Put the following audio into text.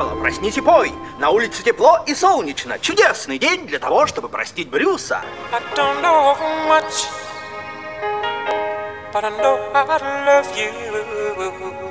Баффало, проснись и пой. На улице тепло и солнечно. Чудесный день для того, чтобы простить Брюса. Much, but I know I love you.